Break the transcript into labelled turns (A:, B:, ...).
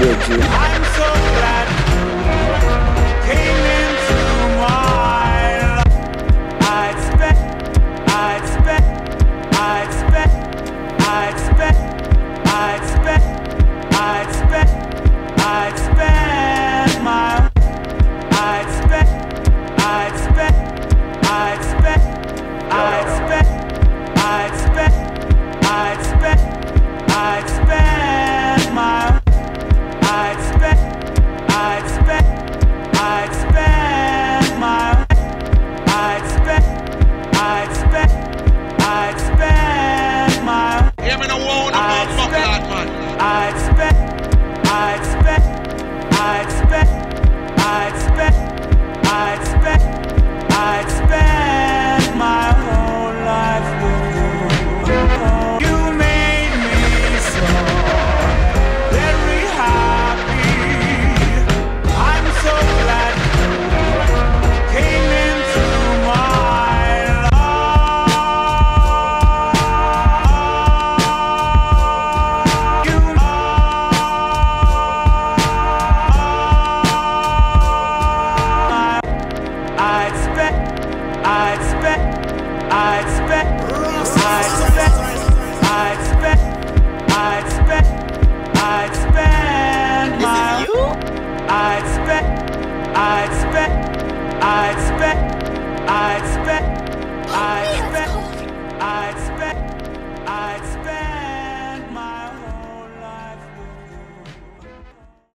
A: with you. I'd spend. I'd spend. I'd spend. I'd spec.